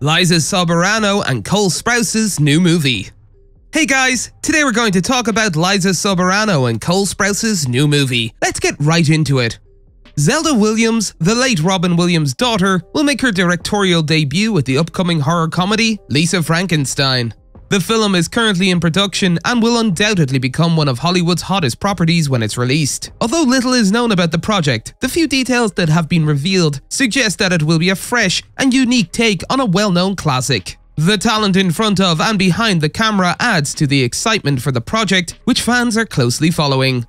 Liza Soberano and Cole Sprouse's new movie. Hey guys, today we're going to talk about Liza Soberano and Cole Sprouse's new movie. Let's get right into it. Zelda Williams, the late Robin Williams' daughter, will make her directorial debut with the upcoming horror comedy Lisa Frankenstein. The film is currently in production and will undoubtedly become one of Hollywood's hottest properties when it's released. Although little is known about the project, the few details that have been revealed suggest that it will be a fresh and unique take on a well-known classic. The talent in front of and behind the camera adds to the excitement for the project, which fans are closely following.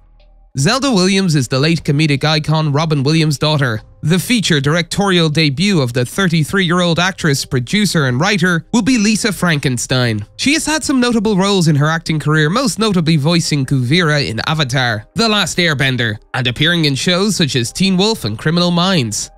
Zelda Williams is the late comedic icon Robin Williams' daughter. The feature directorial debut of the 33-year-old actress, producer and writer will be Lisa Frankenstein. She has had some notable roles in her acting career, most notably voicing Kuvira in Avatar, The Last Airbender, and appearing in shows such as Teen Wolf and Criminal Minds.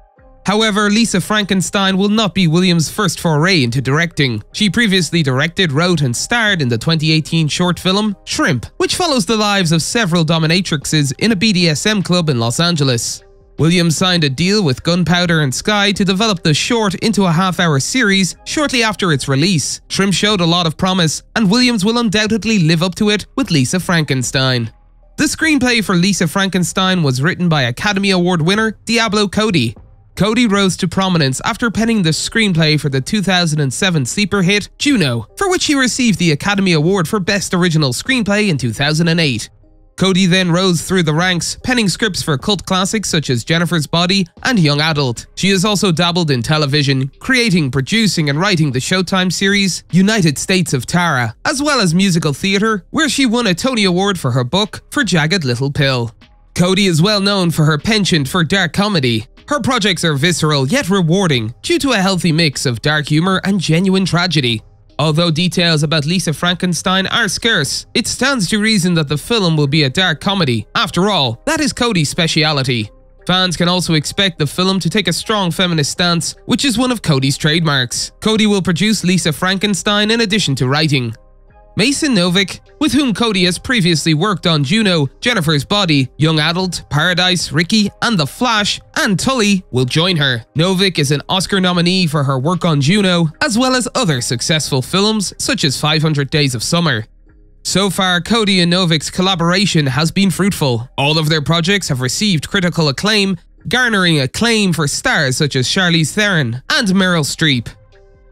However, Lisa Frankenstein will not be Williams' first foray into directing. She previously directed, wrote and starred in the 2018 short film Shrimp, which follows the lives of several dominatrixes in a BDSM club in Los Angeles. Williams signed a deal with Gunpowder and Sky to develop the short into a half-hour series shortly after its release. Shrimp showed a lot of promise, and Williams will undoubtedly live up to it with Lisa Frankenstein. The screenplay for Lisa Frankenstein was written by Academy Award winner Diablo Cody, Cody rose to prominence after penning the screenplay for the 2007 sleeper hit Juno, for which he received the Academy Award for Best Original Screenplay in 2008. Cody then rose through the ranks, penning scripts for cult classics such as Jennifer's Body and Young Adult. She has also dabbled in television, creating, producing and writing the Showtime series United States of Tara, as well as musical theatre, where she won a Tony Award for her book For Jagged Little Pill. Cody is well known for her penchant for dark comedy, her projects are visceral yet rewarding due to a healthy mix of dark humor and genuine tragedy. Although details about Lisa Frankenstein are scarce, it stands to reason that the film will be a dark comedy. After all, that is Cody's speciality. Fans can also expect the film to take a strong feminist stance, which is one of Cody's trademarks. Cody will produce Lisa Frankenstein in addition to writing. Mason Novick, with whom Cody has previously worked on Juno, Jennifer's Body, Young Adult, Paradise, Ricki, and The Flash, and Tully will join her. Novick is an Oscar nominee for her work on Juno, as well as other successful films such as 500 Days of Summer. So far, Cody and Novick's collaboration has been fruitful. All of their projects have received critical acclaim, garnering acclaim for stars such as Charlize Theron and Meryl Streep.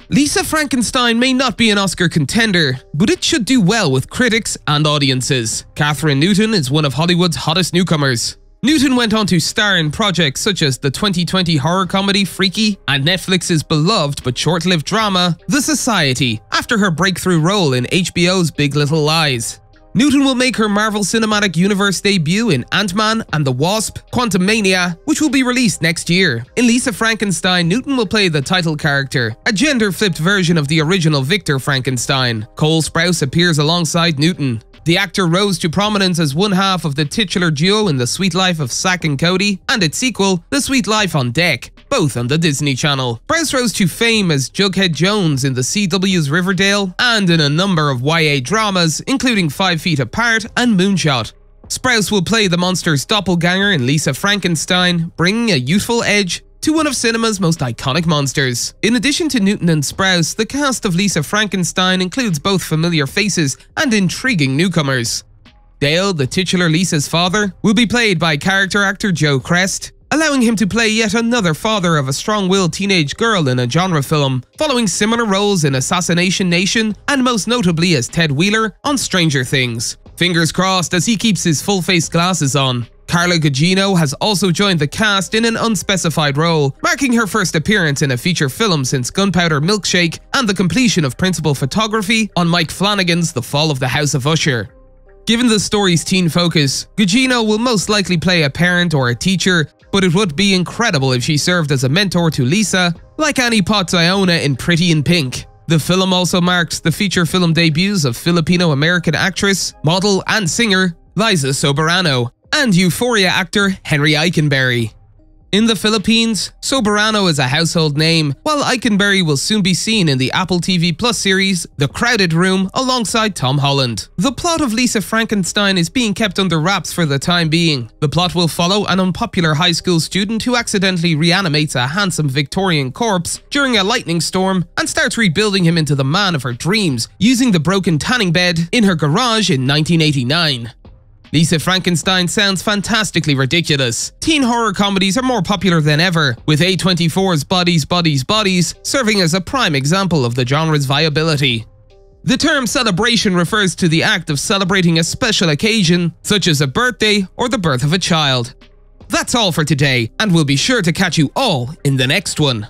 Lisa Frankenstein may not be an Oscar contender, but it should do well with critics and audiences. Kathryn Newton is one of Hollywood's hottest newcomers. Newton went on to star in projects such as the 2020 horror comedy Freaky and Netflix's beloved but short-lived drama The Society, after her breakthrough role in HBO's Big Little Lies. Newton will make her Marvel Cinematic Universe debut in Ant-Man and the Wasp, Quantumania, which will be released next year. In Lisa Frankenstein, Newton will play the title character, a gender-flipped version of the original Victor Frankenstein. Cole Sprouse appears alongside Newton. The actor rose to prominence as one half of the titular duo in The Suite Life of Zack and Cody, and its sequel, The Suite Life on Deck both on the Disney Channel. Sprouse rose to fame as Jughead Jones in the CW's Riverdale and in a number of YA dramas, including Five Feet Apart and Moonshot. Sprouse will play the monster's doppelganger in Lisa Frankenstein, bringing a youthful edge to one of cinema's most iconic monsters. In addition to Newton and Sprouse, the cast of Lisa Frankenstein includes both familiar faces and intriguing newcomers. Dale, the titular Lisa's father, will be played by character actor Joe Chrest, allowing him to play yet another father of a strong-willed teenage girl in a genre film, following similar roles in Assassination Nation and most notably as Ted Wheeler on Stranger Things. Fingers crossed as he keeps his full-face glasses on. Carla Gugino has also joined the cast in an unspecified role, marking her first appearance in a feature film since Gunpowder Milkshake and the completion of principal photography on Mike Flanagan's The Fall of the House of Usher. Given the story's teen focus, Gugino will most likely play a parent or a teacher but it would be incredible if she served as a mentor to Lisa, like Annie Potts Iona in Pretty in Pink. The film also marks the feature film debuts of Filipino-American actress, model and singer Liza Soberano, and Euphoria actor Henry Eikenberry. In the Philippines, Soberano is a household name, while Eikenberry will soon be seen in the Apple TV Plus series The Crowded Room alongside Tom Holland. The plot of Lisa Frankenstein is being kept under wraps for the time being. The plot will follow an unpopular high school student who accidentally reanimates a handsome Victorian corpse during a lightning storm and starts rebuilding him into the man of her dreams using the broken tanning bed in her garage in 1989. Lisa Frankenstein sounds fantastically ridiculous. Teen horror comedies are more popular than ever, with A24's Bodies, Bodies, Bodies serving as a prime example of the genre's viability. The term celebration refers to the act of celebrating a special occasion, such as a birthday or the birth of a child. That's all for today, and we'll be sure to catch you all in the next one.